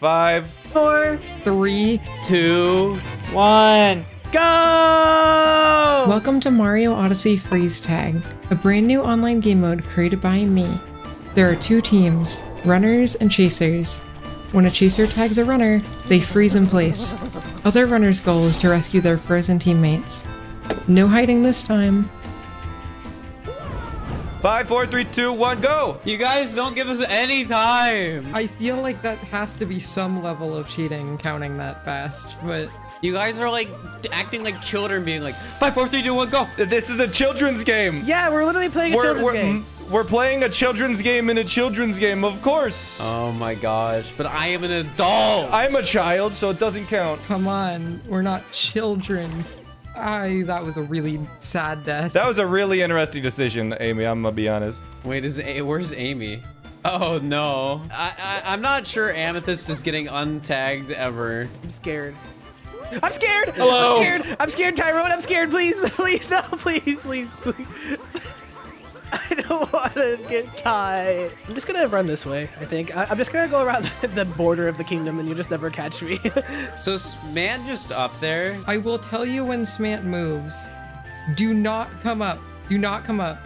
Five. Four. Three. Two. One. Go! Welcome to Mario Odyssey Freeze Tag, a brand new online game mode created by me. There are two teams, runners and chasers. When a chaser tags a runner, they freeze in place. Other runners' goal is to rescue their frozen teammates. No hiding this time. Five, four, three, two, one, go! You guys don't give us any time. I feel like that has to be some level of cheating counting that fast, but You guys are like acting like children, being like five, four, three, two, one, go. This is a children's game. Yeah, we're literally playing a We're, children's we're, game. we're playing a children's game in a children's game, of course. Oh my gosh! But I am an adult. I'm a child, so it doesn't count. come on, we're not children. I that was a really sad death. That was a really interesting decision, Amy. I'm gonna be honest. Wait, is a where's Amy? Oh no! I, I I'm not sure Amethyst is getting untagged ever. I'm scared. I'm scared. Hello. I'm scared. I'm scared, Tyron. I'm scared. Please, please, no, please, please, please. I don't want to get caught. I'm just gonna run this way. I think I, I'm just gonna go around the border of the kingdom, and you'll just never catch me. So Smant just up there? I will tell you when Smant moves. Do not come up. Do not come up.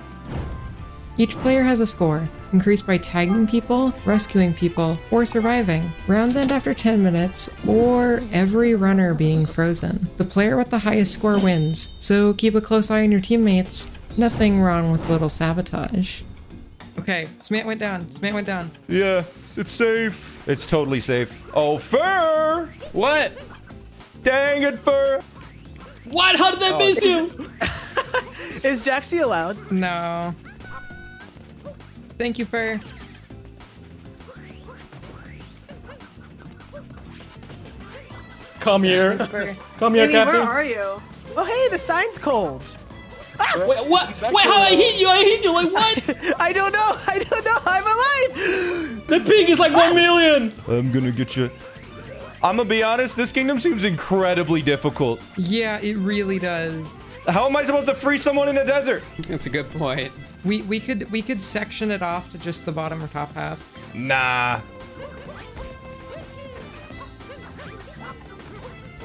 Each player has a score, increased by tagging people, rescuing people, or surviving. Rounds end after 10 minutes, or every runner being frozen. The player with the highest score wins, so keep a close eye on your teammates. Nothing wrong with a little sabotage. Okay, Smant went down. Smant went down. Yeah, it's safe. It's totally safe. Oh, Fir! What? Dang it, Fir! What? How did I oh, miss you? Is Jaxi allowed? No. Thank you, Fir. Come here. Come here, Amy, where are you? Oh, hey, the sign's cold. Ah, wait, what? Wait, how I hit you? I hit you. Like what? I don't know. I don't know. I'm alive. The pig is like one ah! million. I'm gonna get you. I'm gonna be honest, this kingdom seems incredibly difficult. Yeah, it really does. How am I supposed to free someone in a desert? That's a good point. We we could we could section it off to just the bottom or top half. Nah.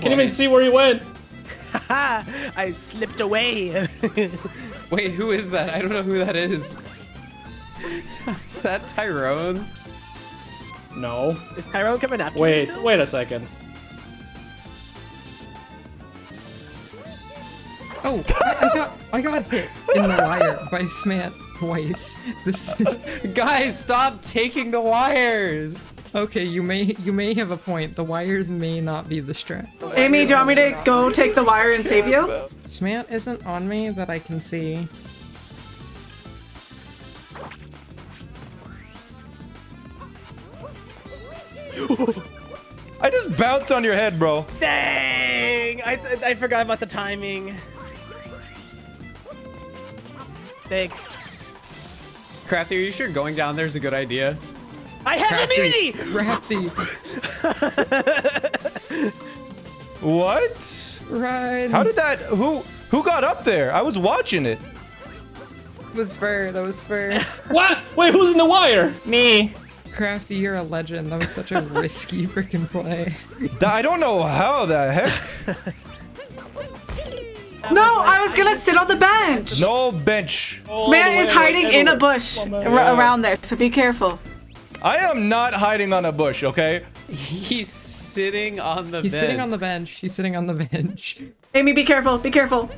Can't even see where he went. Ha! I slipped away. Wait, who is that? I don't know who that is. is that Tyron? No. Is Tyron coming after me Wait, still? wait a second. Oh, I, I got I got hit in the wire by Smant twice. This is Guys, stop taking the wires. Okay. You may you may have a point. The wires may not be the strat. Amy, do you want me to go take the wire and save you? Smant isn't on me that I can see. I just bounced on your head, bro. Dang! I, I forgot about the timing. Thanks. Crafty, are you sure going down there is a good idea? I have immunity! Crafty, What? run. How did that? Who? Who got up there? I was watching it. That was fair. That was fair. What? Wait, who's in the wire? Me. Crafty, you're a legend. That was such a risky freaking play. I don't know how the heck. No, I was gonna sit on the bench. No bench. Oh, Smant is hiding in a bush oh ar- around there, so be careful. I am not hiding on a bush, okay? He's sitting on the He's bed. sitting on the bench. He's sitting on the bench. Amy, be careful, be careful.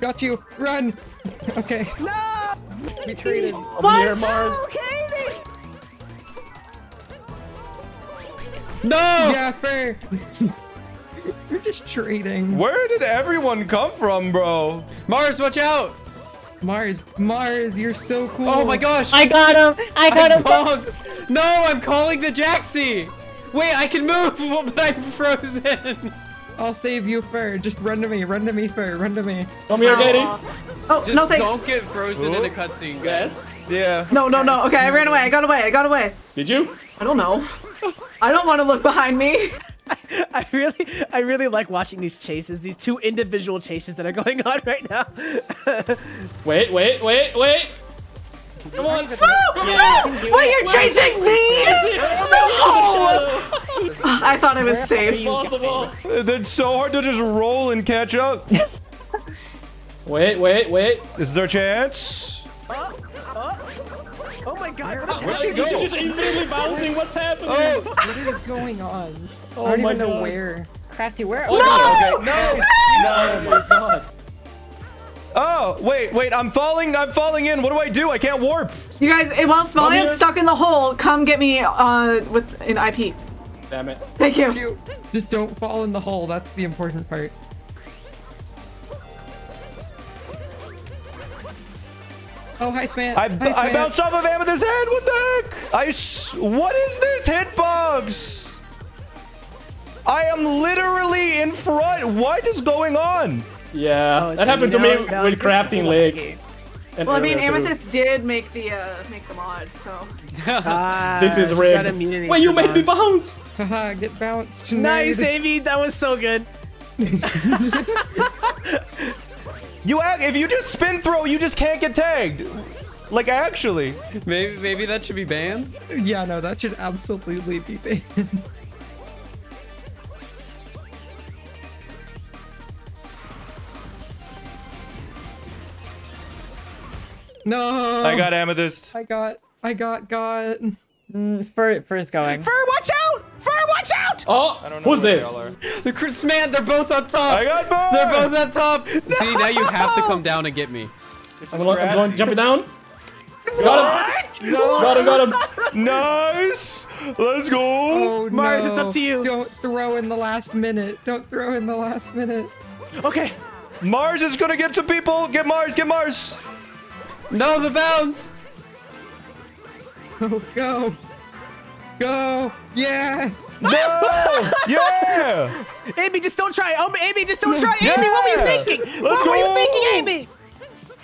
Got you. Run. Okay. No! We traded. What? Katie! No! Yeah, fair. You're just trading. Where did everyone come from, bro? Mars, watch out! Mars, Mars, you're so cool. Oh my gosh! I got him! I got I him! called- No, I'm calling the Jaxi! Wait, I can move, but I'm frozen! I'll save you, Fir. Just run to me. Run to me, Fir. Run to me. Come here, Katie. Oh, Just no thanks. don't get frozen in a cutscene, guys. Yes. Yeah. No, no, no. Okay, I ran away. I got away. I got away. Did you? I don't know. I don't want to look behind me. I really, I really like watching these chases, these two individual chases that are going on right now. Wait, wait, wait, wait. Come on. Wait, you're chasing me? No. Ah, I thought I was safe. It's so hard to just roll and catch up. Wait, wait, wait. This is our chance. Uh, uh, oh my god, what is Where'd she happening? go? You're just infinitely bouncing. What's happening? Oh, What is going on? Oh I don't even know God. where. Crafty, where? Oh, okay. No. Oh my god. Oh, wait, wait. I'm falling. I'm falling in. What do I do? I can't warp. You guys, while Come here. Smallant's stuck in the hole, come get me uh, with an IP. Damn it. Thank you. Just don't fall in the hole. That's the important part. Oh, hi, Smant. I, hi, I bounced off of Amethyst's head. What the heck? I. s- What I. what is this? Hitbox. I am literally in front. What is going on? Yeah, Oh, that happened to me now- now with crafting lake. Well, I mean, area too. Amethyst did make the uh, make the mod, so. Ah, This is she's rigged. got immunity Wait, you for made me bounce. Get bounced. Nice. Amy. That was so good. You act. If you just spin throw, you just can't get tagged. Like actually. Maybe maybe that should be banned. Yeah, no, that should absolutely be banned. No. I got Amethyst. I got. I got. Got. Mm, Fir, Fir's going. Fir, watch out! Fir, watch out! Oh, I don't know who's this? The Chris man, they're both up top. I got both. They're both up top. See, now you have to come down and get me. I'm going, I'm going jumping down. Got him. Got him, got him. Nice. Let's go. Oh Mars, no. it's up to you. Don't throw in the last minute. Don't throw in the last minute. Okay. Mars is gonna get some people. Get Mars. Get Mars. No, the bounce. Oh, go. Go. Yeah. No. yeah. Amy, just don't try. Oh, Amy, just don't try. Amy, what were you thinking? Let's what were you thinking, Amy?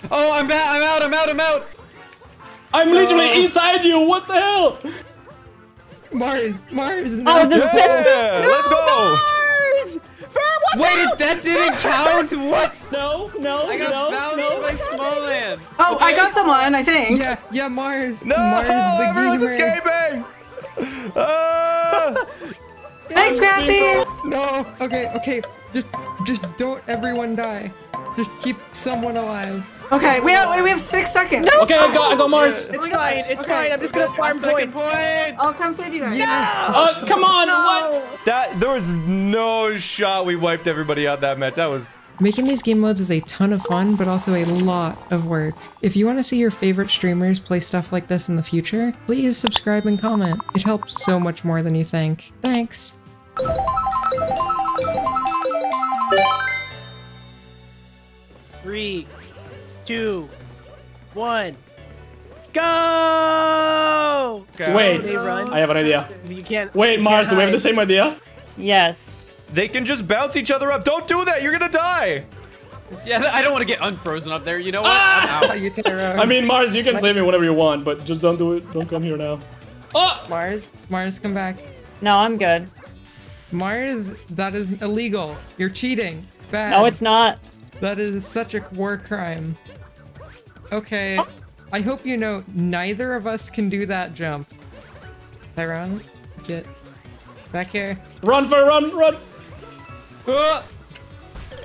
Oh, I'm out, I'm out. I'm out. I'm out. I'm literally inside you. What the hell? Mars. Mars. Oh, No. this Yeah. Let's go. Mars! Fir, watch Wait, out! that didn't count. What? No, no, I got no, bounced no. by Smallant. Oh, I got someone, I think. Yeah. Yeah. Mars. No. Mars the Everyone's gamer. escaping. Ah. Thanks, Crafty! No. Okay. Okay. Just. Just don't everyone die. Just keep someone alive. Okay, we have, we have six seconds. Okay, I got, I got Mars. It's fine. It's Okay. fine. I'm just gonna farm points. point. I'll come save you guys. Uh, come on, what? that there was no shot we wiped everybody out that match. That was. Making these game modes is a ton of fun, but also a lot of work. If you want to see your favorite streamers play stuff like this in the future, please subscribe and comment. It helps so much more than you think. Thanks! Three, two, one, go! Wait, I have an idea. You can't. Wait, you Mars, can't do we have the same idea? Yes. They can just bounce each other up. Don't do that. You're gonna die. Yeah, I don't want to get unfrozen up there. You know what? Ah! I'm out. I mean, Mars, you can save me whenever you want, but just don't do it. Don't come here now. Oh! Mars. Mars, come back. No, I'm good. Mars, that is illegal. You're cheating. Bad. No, it's not. That is such a war crime. Okay, I hope you know neither of us can do that jump. Tyron, get back here. Run for run, run! Ah!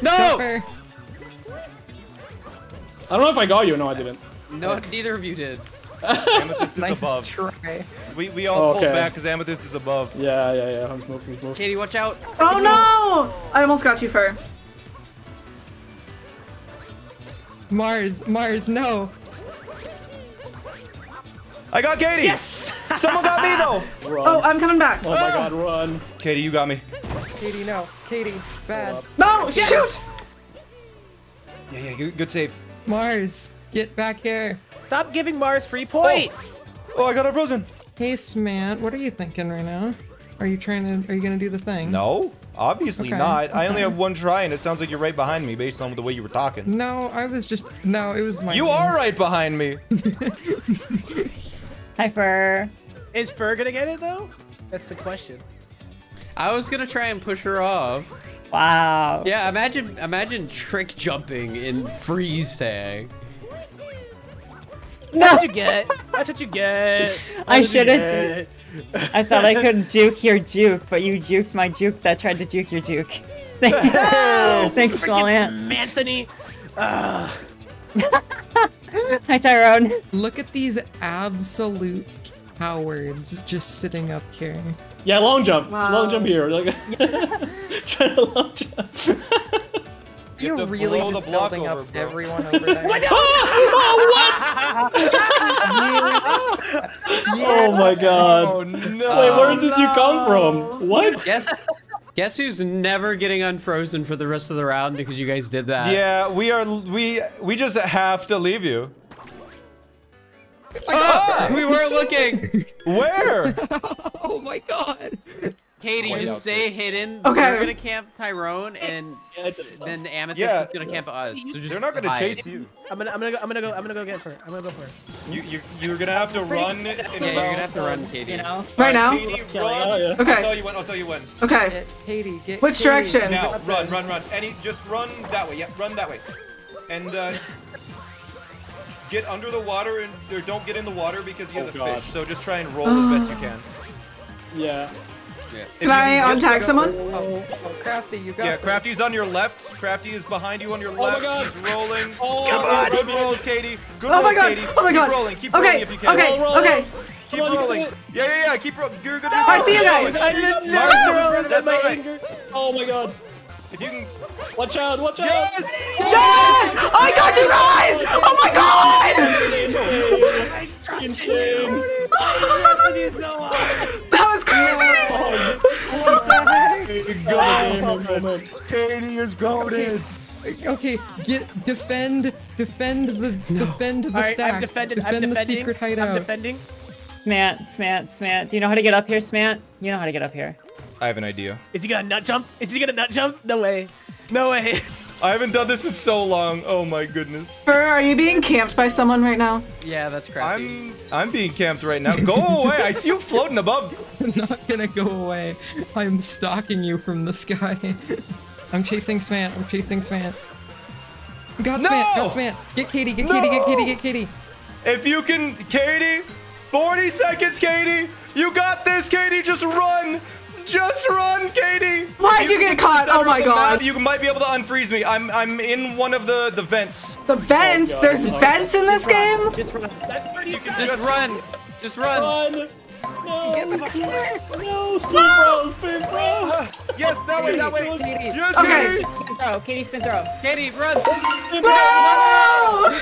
No! Jumper. I don't know if I got you. No, I didn't. No, neither of you did. Amethyst is Nice above. try. We we all pulled Okay. back because Amethyst is above. Yeah, yeah, yeah. I'm smoking, smoking. Katie, watch out. Oh no! I almost got you, Fir. Mars, Mars, no. I got Katie. Yes! Someone got me though. Run. Oh, I'm coming back. Oh my god, run. Katie, you got me. Katie, no. Katie, bad. No, shoot! Yeah, yeah. Good, good save. Mars, get back here. Stop giving Mars free points. Oh, oh I got her frozen. Hey, Smant, what are you thinking right now? Are you trying to, are you gonna do the thing? No, obviously Okay, not. I only have one try, and it sounds like you're right behind me based on the way you were talking. No, I was just, no, it was my You are right behind me. Hi, Fir. Is Fir gonna get it though? That's the question. I was gonna try and push her off. Wow. Yeah, imagine imagine trick jumping in freeze tag. That's what you get. That's what you get. That's I should have get. juked. I thought I couldn't juke your juke, but you juked my juke that tried to juke your juke. Thanks, Smallant. Anthony. Hi, Tyron. Look at these absolute cowards just sitting up here. Yeah, long jump. Wow. Long jump here. Like, try to long jump. You're really blow the just building over, up bro. everyone over there. Ah! Oh, what? Oh my god. Oh no! Wait, where did you come from? What? Guess guess who's never getting unfrozen for the rest of the round because you guys did that. Yeah, we are. We we just have to leave you. Ah, we weren't looking. Where? oh my god. Katie, Wait, just okay. stay hidden. Okay. We're gonna camp Tyron, and Yeah, then Amethyst Yeah. is gonna camp us. So just They're not gonna hide. chase you. I'm gonna, I'm gonna go, I'm gonna go, I'm gonna go get for it. I'm gonna go for it. You you you're gonna have to run. In Yeah, you're gonna have to run, Katie. You know? Right now? Katie, run. yeah. Okay. I'll tell you when. I'll tell you when. Okay. Get Katie, get Which Katie. direction? Now, run, run, run. Any, just run that way. Yeah, run that way. And uh, get under the water and or don't get in the water because you have Oh, the God. fish. So just try and roll as best you can. Yeah. If Can I untag someone? Oh, oh, Crafty, you got Yeah, this. Crafty's on your left. Crafty is behind you on your oh my left. God. He's rolling. Oh, Come on, good rolls, Katie. Good Oh my rolls, god! Katie. Oh my Keep god! rolling. Keep rolling Okay, if you can. okay, Roll, roll, okay. Keep on, rolling. Yeah, yeah, yeah. Keep rolling. You're good. Oh, I see you guys. I did Mars, not that's my all right. anger. Oh my god. If you can. Watch out, watch out. Yes! Yes! I got you guys! Oh my god! Insane. Anthony's no one. That Katie is goaded. Okay, get defend, defend the defend the All right, stack. I'm defended. Defend I'm the defending. secret I'm defending. Smant, Smant, Smant. Do you know how to get up here, Smant? You know how to get up here. I have an idea. Is he gonna nut jump? Is he gonna nut jump? No way. No way. I haven't done this in so long. Oh my goodness. Fir, are you being camped by someone right now? Yeah, that's crafty. I'm I'm being camped right now. Go away. I see you floating above. I'm not gonna go away. I'm stalking you from the sky. I'm chasing Smant. I'm chasing Smant. Got No! Smant. Got Smant. Get Katie. Get Katie. Get Katie. Get Katie. If you can, Katie, 40 seconds, Katie. You got this, Katie. Just run. Just run, Katie. Why'd you get caught? Oh my god. map, You might be able to unfreeze me. I'm I'm in one of the the vents. The vents? Oh, god. There's vents in this game? Just run. That's 30. Just run. Just run. Run. No. No, spin bro, spin bro. Yes, that way, that way. Katie. Yes, Okay. Katie. Spin throw. Katie, spin throw. Katie, run. No!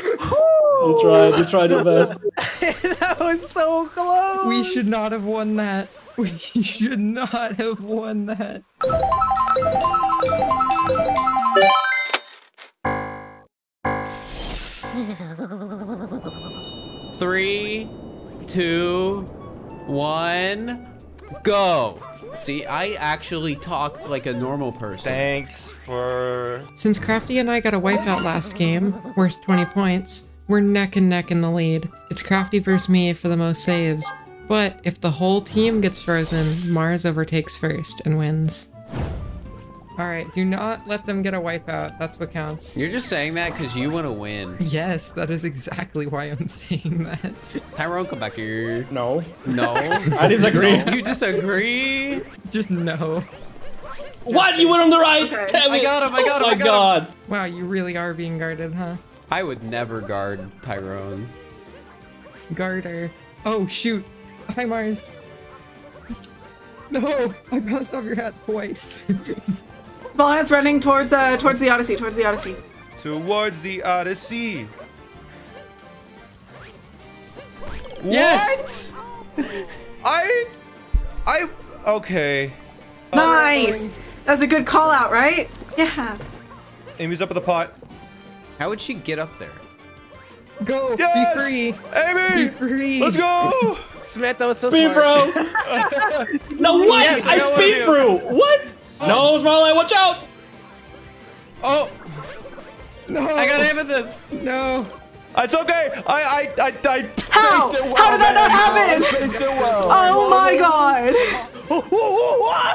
You tried, you tried your best. That was so close. We should not have won that. We should not have won that. Three, two, one, go. See, I actually talked like a normal person. Thanks for. Since Crafty and I got a wipeout last game, worth 20 points, we're neck and neck in the lead. It's Crafty versus me for the most saves. But if the whole team gets frozen, Mars overtakes first and wins. Alright, do not let them get a wipeout. That's what counts. You're just saying that because you want to win. Yes, that is exactly why I'm saying that. Tyron, come back here. No. No. I disagree. you disagree? Just no. What? You went on the right. Damn I got him, I got him, Oh I my got god. Wow, you really are being guarded, huh? I would never guard Tyron. Garter. Oh, shoot. Hi, Mars. No, I bounced off your hat twice. Smallant's running towards uh towards the Odyssey, towards the Odyssey. Towards the Odyssey. Yes! What? I. I. Okay. Nice! That's a good call out, right? Yeah. Amy's up at the pot. How would she get up there? Go, Yes! be free. Amy! Be free. Let's go! Samantha was so Speed smart. throw. no, what? Yes, I I speed through. What? No, Smalley, watch out. Oh, No. I got amethyst. No. It's okay. I I I I How? it well, How did that not happen? I it well. Oh my god!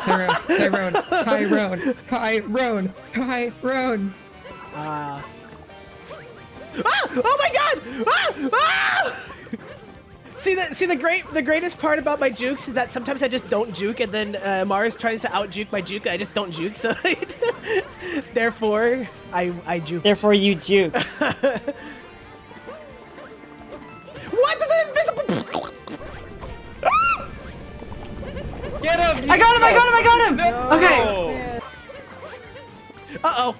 Tyron, Tyron, Tyron, Tyron, Tyron. Ah. Ah! Oh my god! Ah! Ah! See the see the great the greatest part about my jukes is that sometimes I just don't juke and then uh, Mars tries to out juke my juke and I just don't juke so therefore I I juke. Therefore, you juke. What is an invisible? Get him! I got him! I got him! I got him! Okay. Uh oh.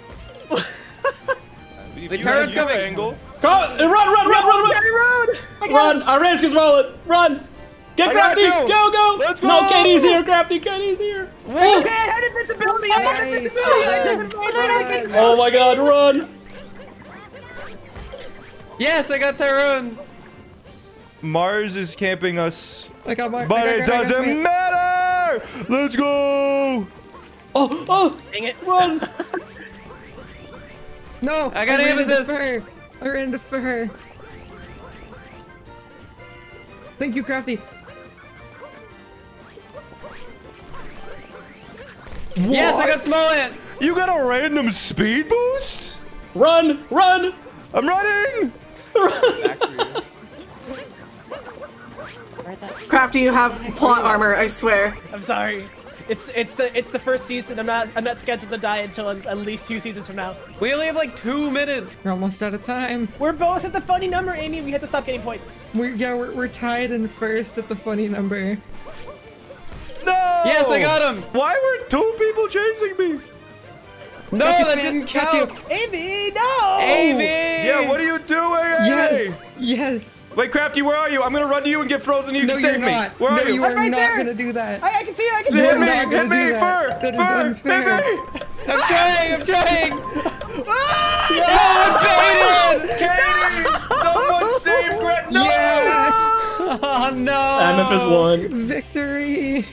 The turret's had your coming. Angle. Go, run, run, run, run, run, run! Run! I ran his wallet. Run! Get I Crafty! you. Go, go! Let's No, go. Katie's here, Crafty, Katie's here. Okay, I had invincibility. I had invincibility. I took invincibility. Oh my god, run! Yes, I got Tyron. Mars is camping us, I got my. but got, it got doesn't Smith. matter. Let's go. Oh, oh, Dang it. run! No, I got ran into amethyst. Fur. I ran into Fir. Thank you, Crafty. Yes, I got Smallant. You got a random speed boost? Run, run! I'm running. Crafty, you have plot armor, I swear. I'm sorry. It's it's the it's the first season. I'm not I'm not scheduled to die until at at least two seasons from now. We only have like two minutes. We're almost out of time. We're both at the funny number, Amy. We have to stop getting points. We're yeah, we're, we're tied in first at the funny number. No. Yes, I got him. Why were two people chasing me? No, that Smith. didn't count. you. Amy, no! Amy. Yeah, what are you doing? Amy? Yes, yes. Wait, Crafty, where are you? I'm gonna run to you and get frozen. You No, can you're save not. me. Where no, are you? you are right not there. gonna do that. I, I can see you. I can see Hit you. me! not Hit gonna me! do Fir! that. That is Fir! unfair. Hit me! I'm trying. I'm trying. Oh, I'm baited. Katie! Someone save Gret! No! Yeah, Oh no. Amethyst won. victory.